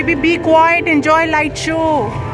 Baby, be quiet. Enjoy light show.